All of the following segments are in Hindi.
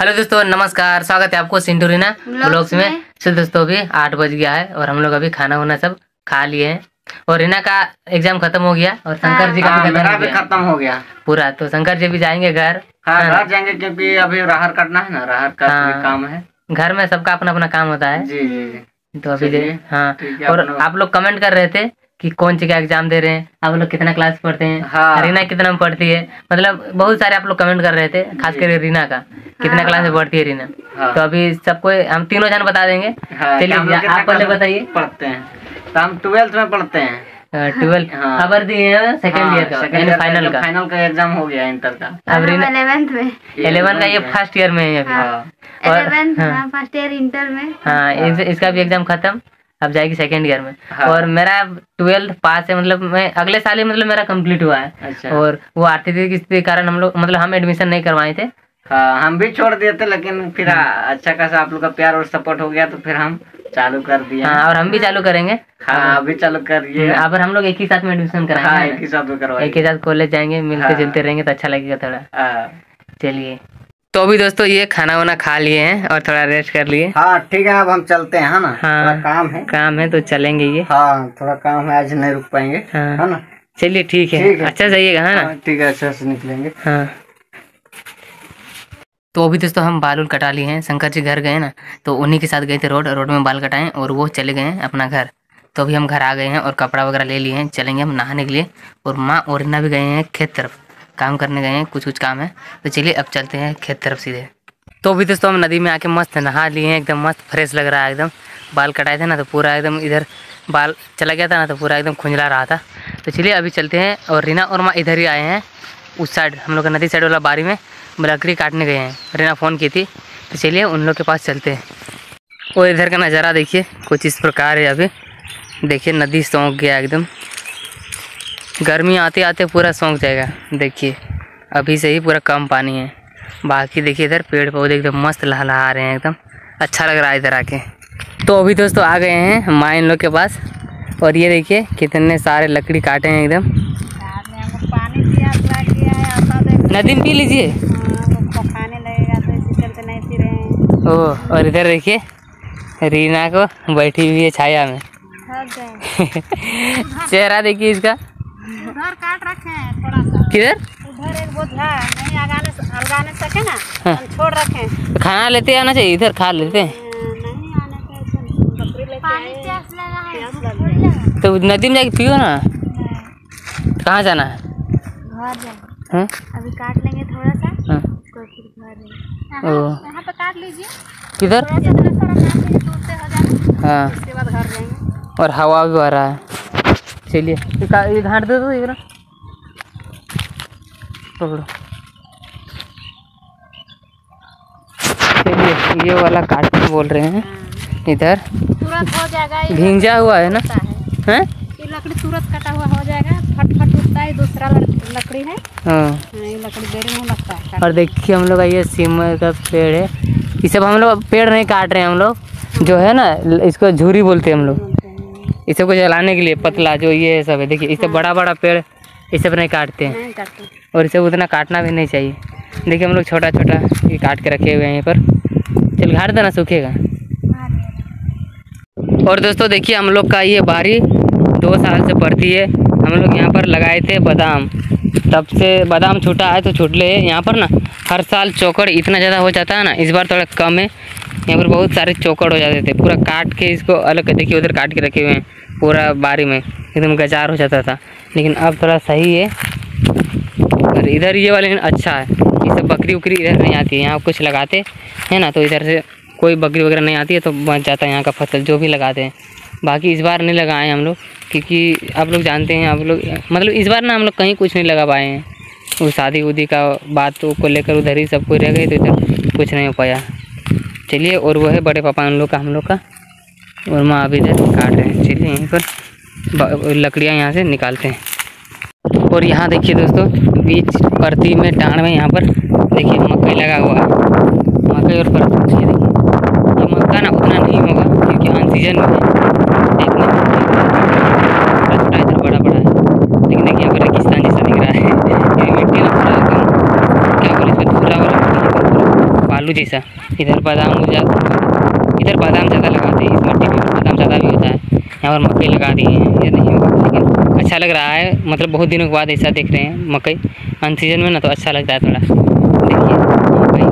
हेलो दोस्तों नमस्कार। स्वागत है आपको सिंटू रीना ब्लॉग्स में। सो दोस्तों अभी आठ बज गया है और हम लोग अभी खाना वाना सब खा लिए हैं। और रीना का एग्ज़ाम खत्म हो गया और शंकर जी का हाँ, भी खत्म हो गया। खत्म हो गया। पूरा तो शंकर जी भी जाएँगे घर। हाँ हाँ। घर जाएँगे क्योंकि अभी राहर कटना है ना राहर का हाँ। काम है। घर में सबका अपना अपना काम होता है। जी जी जी। तो अभी हाँ। और आप लोग कमेंट कर रहे थे कि कौन सी का एग्ज़ाम दे रहे हैं आप लोग कितना क्लास पढ़ते हैं हाँ। रीना कितना में पढ़ती है? मतलब बहुत सारे आप लोग कमेंट कर रहे थे खास करके रीना का। कितना हाँ। क्लास में पढ़ती है रीना? हाँ। तो अभी सबको हम तीनों जन बता देंगे। हाँ, चलिए आप पहले बताइए। पढ़ते हैं? तो हम ट्वेल्थ में पढ़ते हैं। ट्वेल्व हाँ। खबर दी है सेकेंड ईयर का यानी फाइनल का फाइनल का। एग्ज़ाम हो गया इंटर का। अब रीना इलेवेंथ में। इलेवन का ये फ़र्स्ट ईयर में है अभी। हाँ। और- हाँ। फ़र्स्ट ईयर इंटर में। हाँ इसका भी एग्ज़ाम खत्म। अब जाएगी सेकेंड ईयर में। हाँ। और मेरा ट्वेल्थ पास है मतलब मैं अगले साल ही मतलब मेरा कंप्लीट हुआ है। अच्छा। और वो आर्थिक स्थिति के कारण हम लोग मतलब हम एडमिशन नहीं करवाए थे। हाँ हम भी छोड़ दिए थे लेकिन फिर अच्छा खासा आप लोग का प्यार और सपोर्ट हो गया तो फिर हम चालू कर दिए। हाँ और हम भी चालू करेंगे। हाँ अभी चालू करिए। अब हम लोग एक ही साथ में एडमिशन हाँ कराएँगे एक ही साथ में एक ही साथ कॉलेज जाएँगे मिलते हाँ। जुलते रहेंगे तो अच्छा लगेगा थोड़ा। हाँ। चलिए। तो अभी दोस्तों ये खाना वाना खा लिए हैं और थोड़ा रेस्ट कर लिए। हाँ ठीक है अब हम चलते हैं है ना? हाँ। थोड़ा काम है। काम है तो चलेंगे ये। हाँ थोड़ा काम है आज नहीं रुक पाएँगे हाँ। है ना? चलिए ठीक है। है। अच्छा जाइएगा है ना? हाँ, ठीक है अच्छा से निकलेंगे। हाँ। तो अभी दोस्तों हम बाल उल कटा लिए हैं। शंकर जी घर गए ना तो उन्हीं के साथ गए थे रोड रोड में बाल कटाएँ और वो चले गए हैं अपना घर। तो अभी हम घर आ गए हैं और कपड़ा वगैरह ले लिए हैं। चलेंगे हम नहाने के लिए और माँ और भी गए हैं खेत तरफ़। काम करने गए हैं कुछ कुछ काम है। तो चलिए अब चलते हैं खेत तरफ़ सीधे। तो अभी दोस्तों हम नदी में आके मस्त नहा लिए हैं, एकदम मस्त फ्रेश लग रहा है, एकदम। बाल कटाए थे ना तो पूरा एकदम इधर बाल चला गया था ना तो पूरा एकदम खुंजला रहा था। तो चलिए अभी चलते हैं और रीना और माँ इधर ही आए हैं, उस साइड, हम लोग नदी साइड वाला बारी में लकड़ी काटने गए हैं। रीना फ़ोन की थी तो चलिए उन लोग के पास चलते हैं। और इधर का नज़ारा देखिए, कुछ इस प्रकार है अभी। देखिए नदी सौंक गया एकदम। गर्मी आते आते पूरा सौंक जाएगा। देखिए, अभी से ही पूरा कम पानी है। बाकी देखिए इधर पेड़ पौधे एकदम मस्त लहलहा रहे हैं, एकदम अच्छा लग रहा है इधर आके। तो अभी दोस्तों आ गए हैं माँ इन लोग के पास। और ये देखिए, कितने सारे लकड़ी काटे हैं एकदम। पानी दिया लग गया है नदी में पी लीजिए। ओ, और इधर देखिए, रीना को बैठी हुई है छाया में। चेहरा देखिए इसका। उधर काट रखे हैं थोड़ा सा किधर? उधर एक बोझा नहीं आगाने अलगाने सके ना? हाँ। हम छोड़ रखे हैं। तो खाना लेते आना चाहिए इधर खा लेते हैं। है। गया तो नदी में जाके पियो ना? कहाँ जाना है? घर जाए अभी काट लेंगे थोड़ा सा हाँ। उसको फिर घर यहाँ पे काट लीजिए। किधर? तो हो जाएगा हाँ। उसके बाद घर जाएँगे। और हवा भी आ रहा है। चलिए। ये घाट दे दो इधर पकड़ो। चलिए ये वाला काटने बोल रहे हैं। इधर। हो जाएगा ये भींजा हुआ है ना? है। ये लकड़ी तुरंत कटा हुआ हो जाएगा फट फट उठता है दूसरा लकड़ी है। हाँ। हाँ, ये लकड़ी देरी नहीं लगता है। और देखिए हम लोग ये सिमर का पेड़ है। ये सब हम लोग पेड़ नहीं काट रहे हैं हम लोग। जो है ना इसको झूरी बोलते हैं हम लोग। इसे को जलाने के लिए पतला जो ये सब है देखिए इससे बड़ा बड़ा पेड़ ये सब नहीं काटते हैं। और इसे उतना काटना भी नहीं चाहिए। देखिए हम लोग छोटा छोटा ये काट के रखे हुए हैं यहीं पर। चल घाट देना सूखेगा। और दोस्तों देखिए हम लोग का ये बारी दो साल से पड़ती है। हम लोग यहाँ पर लगाए थे बादाम। तब से बादाम छूटा है तो छूट ले यहाँ पर ना हर साल चौकड़ इतना ज़्यादा हो जाता है ना इस बार थोड़ा कम है। यहाँ पर बहुत सारे चोकड़ हो जाते थे। पूरा काट के इसको अलग देखिए उधर काट के रखे हुए हैं। पूरा बारी में, एकदम गजार हो जाता था। लेकिन अब थोड़ा सही है। और इधर ये वाले अच्छा है। ये सब बकरी उकरी इधर नहीं आती है। यहाँ कुछ लगाते हैं ना तो इधर से कोई बकरी वगैरह नहीं आती है तो बच जाता है यहाँ का फ़सल, जो भी लगाते हैं। बाकी इस बार नहीं लगाए हैं हम लोग, क्योंकि आप लोग जानते हैं, आप लोग मतलब इस बार ना हम लोग कहीं कुछ नहीं लगा पाए हैं। वो शादी उदी का बात को लेकर उधर ही सब कोई रह गए तो इधर कुछ नहीं हो पाया। चलिए, और वो है बड़े पापा उन लोग का, हम लोग का, और माँ अभी इधर काट रहे हैं। चलिए यहीं पर लकड़ियाँ यहाँ से निकालते हैं। और यहाँ देखिए दोस्तों, बीच परती में टाण में यहाँ पर देखिए मकई लगा हुआ है। मकई और परती ये देखिए, ये मक्का ना उतना नहीं होगा, क्योंकि अन सीज़न में देखने थोड़ा इधर बड़ा बड़ा है। लेकिन देखिए यहाँ पर रेगिस्तान जैसा दिख रहा है मिट्टी ना पूरा एकदम क्या बोले इसमें धूरा पूरा बालू जैसा। इधर बादाम इधर बादाम ज़्यादा लगाते हैं, इस मिट्टी में बादाम ज़्यादा भी होता है। यहाँ पर मकई लगा दिए हैं, ये नहीं लेकिन अच्छा लग रहा है। मतलब बहुत दिनों के बाद ऐसा देख रहे हैं मकई। अन सीज़न में ना तो अच्छा लगता है थोड़ा। देखिए, मकई।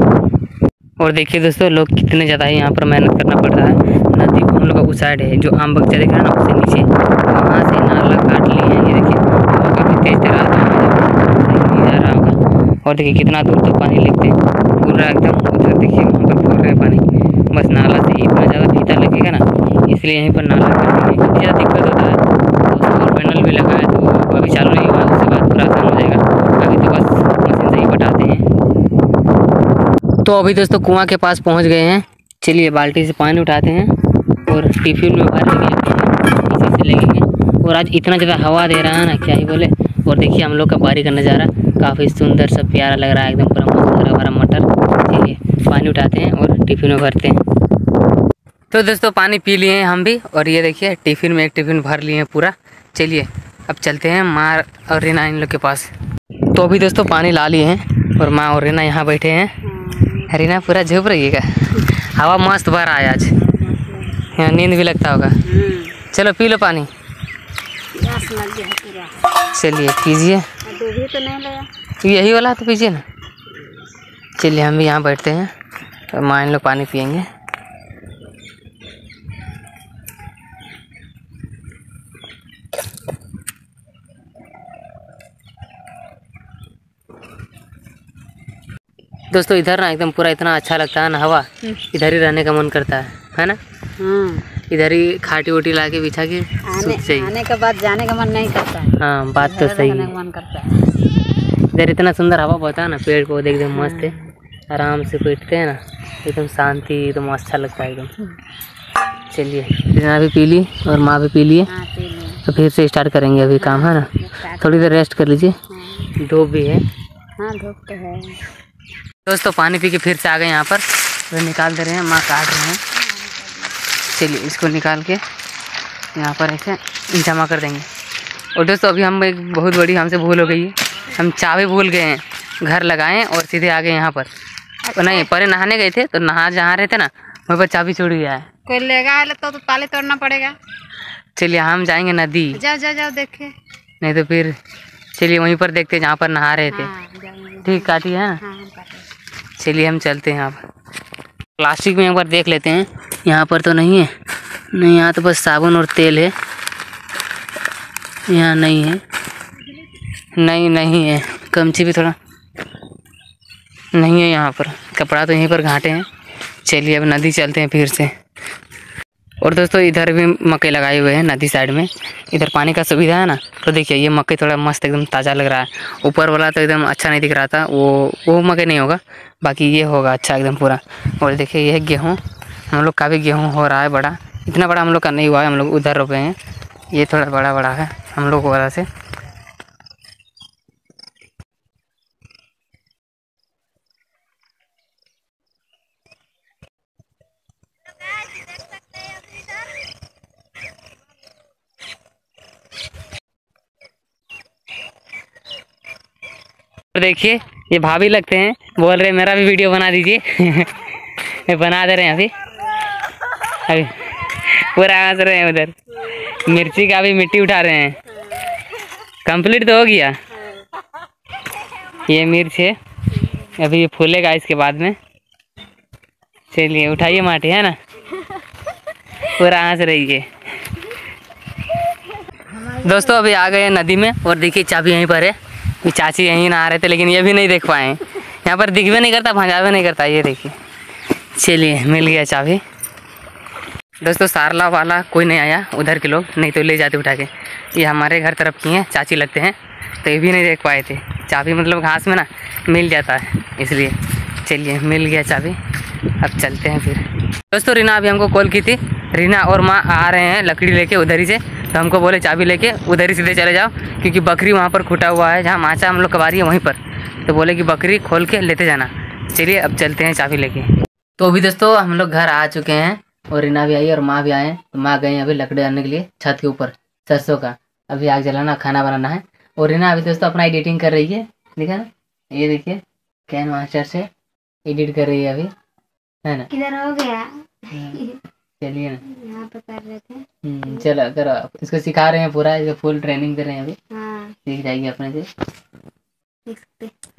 और देखिए दोस्तों, लोग कितने ज़्यादा यहाँ पर मेहनत करना पड़ रहा है। नदी हम लोग का उस साइड है, जो आम बगीचा दिख रहा है ना, उससे नीचे। वहाँ से नाला काट लिए हैं, ये देखिए। काफ़ी तेज दे रहा था नहीं जा रहा होगा और देखिए, कितना दूर तक पानी लेते हैं। पूरा एकदम उधर, देखिए, वहाँ पर फूल रहे हैं पानी। बस नाला से इतना ज़्यादा फीता लगेगा ना इसलिए यहीं पर नाला ज़्यादा दिक्कत होता है। सोलर पैनल भी लगा है तो अभी चालू नहीं हुआ, उसके बाद पूरा आसान हो जाएगा। अभी तो बस मशीन से ही पटाते हैं। तो अभी दोस्तों कुआँ के पास पहुँच गए हैं। चलिए बाल्टी से पानी उठाते हैं और टिफ़िन में भर के इसी से लगेंगे। और आज इतना ज़्यादा हवा दे रहा है ना, क्या ही बोले। और देखिए हम लोग का बारी का नज़ारा। काफ़ी सुंदर सा प्यारा लग रहा है, एकदम पूरा हरा भरा मटर। चलिए पानी उठाते हैं और टिफ़िन में भरते हैं। तो दोस्तों, पानी पी लिए हैं हम भी, और ये देखिए, टिफ़िन में एक टिफ़िन भर लिए हैं पूरा। चलिए, अब चलते हैं माँ और रीना इन लोग के पास। तो अभी दोस्तों, पानी ला लिए हैं, और माँ और रीना यहाँ बैठे हैं। रीना, पूरा झुप रही है हवा मस्त भर आया आज। यहाँ नींद भी लगता होगा। चलो, पी लो पानी। चलिए, पीजिए। तो यही वाला तो पीजिए ना। चलिए, हम भी यहाँ बैठते हैं, और माँ इन लोग पानी पियेंगे। दोस्तों इधर ना एकदम पूरा इतना अच्छा लगता है ना हवा। इधर ही रहने का मन करता है है ना? हाँ इधर ही खाटी उटी ला के बिछा के आने आने के बाद जाने का मन नहीं करता हाँ। बात तो सही है। मन करता है। इधर इतना सुंदर हवा बहता है ना पेड़ पौधे एकदम मस्त है। आराम से बैठते हैं ना एकदम शांति एकदम अच्छा लगता है एकदम। चलिए रीना भी पी ली और माँ भी पी लिए हाँ। तो फिर से स्टार्ट करेंगे अभी काम है ना? थोड़ी देर रेस्ट कर लीजिए। हाँ। धूप भी है। हाँ धूप तो है। दोस्तों पानी पी के फिर से आ गए यहाँ पर। तो निकाल दे रहे हैं माँ काट रहे हैं। चलिए इसको निकाल के यहाँ पर ऐसे जमा कर देंगे। और दोस्तों अभी हम एक बहुत बड़ी हमसे भूल हो गई है। हम चाबी भूल गए हैं घर लगाए और सीधे आ गए यहाँ पर। और नहीं पहले नहाने गए थे तो नहा जहाँ रहे थे ना वहीं पर चाबी छूट गया है। कोई लेगा है तो, तो ताले तोड़ना पड़ेगा। चलिए हम जाएँगे नदी। जाओ जाओ जाओ देखे। नहीं तो फिर चलिए वहीं पर देखते जहाँ पर नहा रहे थे। हाँ ठीक काटी है? ना हाँ चलिए हम चलते हैं यहाँ पर। प्लास्टिक में एक बार देख लेते हैं। यहाँ पर तो नहीं है। नहीं, यहाँ तो बस साबुन और तेल है। यहाँ नहीं है। नहीं नहीं है। कमची भी थोड़ा नहीं है यहाँ पर। कपड़ा तो यहीं पर घाटे हैं। चलिए अब नदी चलते हैं फिर से। और दोस्तों, इधर भी मकई लगाए हुए हैं नदी साइड में। इधर पानी का सुविधा है ना? तो देखिए, ये मकई थोड़ा मस्त एकदम ताज़ा लग रहा है। ऊपर वाला तो एकदम अच्छा नहीं दिख रहा था। वो वो मकई नहीं होगा, बाकी ये होगा अच्छा एकदम पूरा। और देखिए ये गेहूँ, हम लोग का भी गेहूँ हो रहा है बड़ा। इतना बड़ा हम लोग का नहीं हुआ है, हम लोग उधर रोपे हैं। ये थोड़ा बड़ा बड़ा है, हम लोग वाला से। और देखिए, ये भाभी लगते हैं। बोल रहे, मेरा भी वीडियो बना दीजिए। बना दे रहे हैं अभी। अभी पूरा हंस रहे हैं उधर। मिर्ची का भी मिट्टी उठा रहे हैं। कंप्लीट तो हो गया। ये मिर्च है। अभी ये फूलेगा इसके बाद में। चलिए, उठाइए माटी, है ना? पूरा हंस रही है। दोस्तों, अभी आ गए नदी में और देखिए, चाबी यहीं पर है। ये चाची यहीं नहा रहे थे, लेकिन ये भी नहीं देख पाए। यहाँ पर दिख भी नहीं करता, भंजा नहीं करता, ये देखिए। चलिए, मिल गया चाबी। दोस्तों, सारला वाला कोई नहीं आया, उधर के लोग, नहीं तो ले जाते उठा के ये हमारे घर तरफ़ की हैं, चाची लगते हैं तो ये भी नहीं देख पाए थे। चाबी मतलब घास में ना, मिल जाता है, इसलिए। चलिए, मिल गया चाबी, अब चलते हैं फिर। दोस्तों, रीना अभी हमको कॉल की थी। रीना और माँ आ रहे हैं, लकड़ी लेके उधर ही से। तो हमको बोले चाबी लेके उधर ही सीधे चले जाओ क्योंकि बकरी वहाँ पर खुटा हुआ है जहाँ माचा हम लोग कबारी है वहीं पर। तो बोले कि बकरी खोल के लेते जाना। चलिए अब चलते हैं चाबी लेके। तो अभी दोस्तों हम लोग घर आ चुके हैं और रीना भी आई और माँ भी आए। तो माँ हैं अभी लकड़ी डालने के लिए छत के ऊपर सरसों का। अभी आग जलाना खाना बनाना है। और रीना अभी दोस्तों अपना एडिटिंग कर रही है देखा ना? ये देखिए कैन मास्टर से एडिट कर रही है अभी है ना? किधर हो गया? हाँ, चलिए ना। यहाँ पे कर रहे थे। हम्म, चलो करो। इसको सिखा रहे हैं पूरा इसको फुल ट्रेनिंग कर रहे हैं अभी। हाँ। सीख जाएगी अपने से।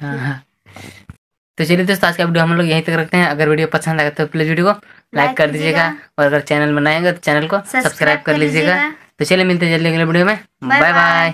हाँ। हाँ तो चलिए दोस्तों आज का वीडियो हम लोग यहीं तक रखते हैं। अगर वीडियो पसंद आए तो प्लीज़ वीडियो को लाइक कर दीजिएगा और अगर चैनल बनाएँगे तो चैनल को सब्सक्राइब कर लीजिएगा। तो चलिए मिलते हैं जल्दी अगले वीडियो में। Bye bye